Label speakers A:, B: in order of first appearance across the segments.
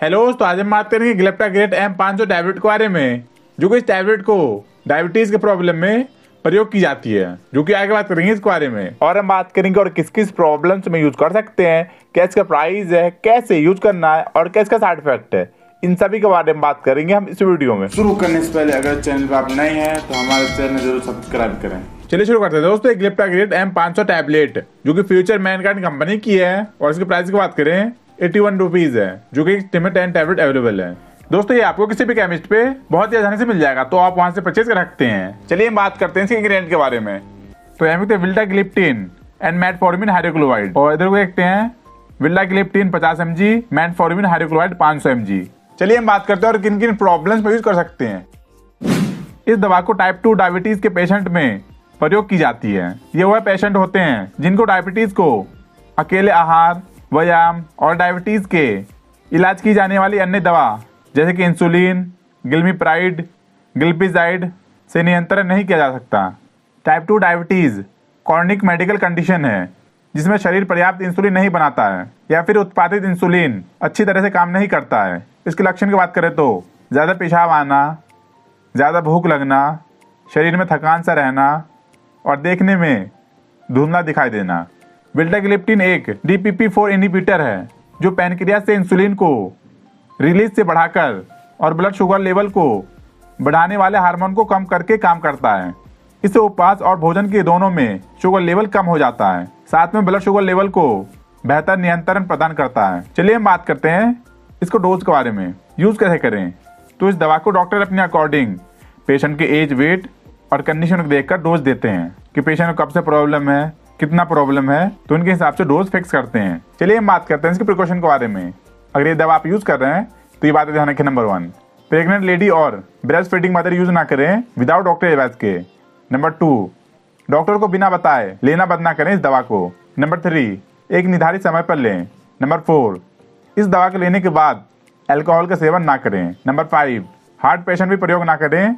A: Hello तो आज हम बात करेंगे ग्लेप्टा ग्रेट एम पाँच सौ टैबलेट के बारे में जो कि इस टैबलेट को डायबिटीज़ के प्रॉब्लम में प्रयोग की जाती है जो कि आगे बात करेंगे इसके बारे में। और हम बात करेंगे और किस किस प्रॉब्लम्स में यूज़ कर सकते हैं क्या इसका प्राइस है कैसे यूज़ करना है और क्या इसका साइड इफ़ेक्ट है। इन सभी के बारे में बात करेंगे हम इस वीडियो में।
B: शुरू करने से पहले अगर चैनल पर आप नए हैं तो हमारे चैनल ज़रूर सब्सक्राइब करें।
A: चलिए शुरू करते हैं। दोस्तों ग्लिप्टा ग्रेट एम पाँच सौ टैबलेट जो कि फ्यूचर मैनकाइंड कंपनी की है और इसके प्राइस की बात करें एटी वन रुपीज़ है, जो कि टेन टैबलेट अवेलेबल है। दोस्तों, ये आपको किसी भी केमिस्ट पे बहुत ही आसानी से मिल जाएगा तो आप वहाँ से परचेज कर सकते हैं। चलिए हम बात करते हैं इसके इंग्रेडिएंट के बारे में। तो यहाँ पे vildagliptin and metformin hydrochloride और इधर को देखते हैं विल्टा ग्लिप्टिन पचास एम जी मैटफॉर्मिन हाइड्रोक्लोराइड पाँच सौ एम जी चलिए हम बात करते हैं और किन किन प्रॉब्लम्स में यूज़ कर सकते हैं। इस दवा को टाइप टू डायबिटीज़ के पेशेंट में प्रयोग की जाती है। ये वह पेशेंट होते हैं जिनको डायबिटीज़ को अकेले आहार व्यायाम और डायबिटीज़ के इलाज की जाने वाली अन्य दवा, जैसे कि इंसुलिन गिल्मीप्राइड गिल्पिजाइड से नियंत्रण नहीं किया जा सकता। Type two diabetes chronic medical condition है, जिसमें शरीर पर्याप्त इंसुलिन नहीं बनाता है, या फिर उत्पादित इंसुलिन अच्छी तरह से काम नहीं करता है। इसके लक्षण की बात करें तो ज़्यादा पेशाब आना, ज़्यादा भूख लगना, शरीर में थकान सा रहना, और देखने में धुंधला दिखाई देना। बिल्टाग्लिप्टिन एक डीपीपी फोर इनिबिटर है, जो पैनक्रिया से इंसुलिन को रिलीज़ से बढ़ाकर और ब्लड शुगर लेवल को बढ़ाने वाले हार्मोन को कम करके काम करता है। इससे उपवास और भोजन के दोनों में शुगर लेवल कम हो जाता है। साथ में ब्लड शुगर लेवल को बेहतर नियंत्रण प्रदान करता है। चलिए हम बात करते हैं इसको डोज के बारे में। यूज़ कैसे करें? तो इस दवा को डॉक्टर अपने अकॉर्डिंग पेशेंट के एज वेट और कंडीशन को देखकर डोज देते हैं कि पेशेंट को कब से प्रॉब्लम है कितना प्रॉब्लम है तो उनके हिसाब से डोज फिक्स करते हैं। चलिए हम बात करते हैं इसके प्रिकॉशन के बारे में। अगर ये दवा आप यूज़ कर रहे हैं तो ये बात ध्यान रखें नंबर वन प्रेग्नेंट लेडी और ब्रेस्ट फीडिंग मदर यूज़ ना करें विदाउट डॉक्टर एडवाइस के। नंबर टू डॉक्टर को बिना बताए लेना बंद ना करें इस दवा को। नंबर थ्री एक निर्धारित समय पर लें। नंबर फोर इस दवा के लेने के बाद अल्कोहल का सेवन ना करें। नंबर फाइव हार्ट पेशेंट भी प्रयोग ना करें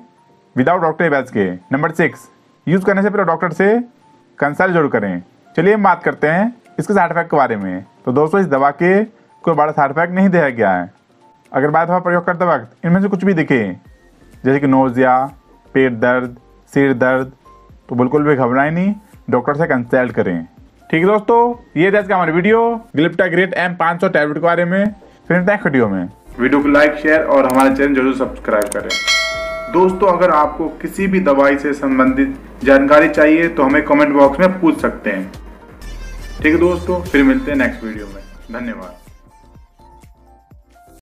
A: विदाउट डॉक्टर एडवाइस के। नंबर सिक्स यूज़ करने से पहले डॉक्टर से कंसल्ट ज़रूर करें। चलिए हम बात करते हैं इसके साइड इफ़ेक्ट के बारे में। तो दोस्तों, इस दवा के कोई बड़ा साइड इफ़ेक्ट नहीं दिया गया है। अगर बात हुआ प्रयोग करते वक्त, इनमें से कुछ भी दिखे, जैसे कि नोजिया पेट दर्द, सिर दर्द तो बिल्कुल भी घबराए नहीं डॉक्टर से कंसल्ट करें। ठीक है दोस्तों, ये था का हमारी वीडियो ग्लिप्टा ग्रेट एम पाँच सौ टैबलेट के बारे में। फिर नेक्स्ट वीडियो में।
B: वीडियो को लाइक शेयर और हमारे चैनल ज़रूर सब्सक्राइब करें। दोस्तों, अगर आपको किसी भी दवाई से संबंधित जानकारी चाहिए तो हमें कमेंट बॉक्स में पूछ सकते हैं। ठीक है दोस्तों, फिर मिलते हैं नेक्स्ट वीडियो में। धन्यवाद।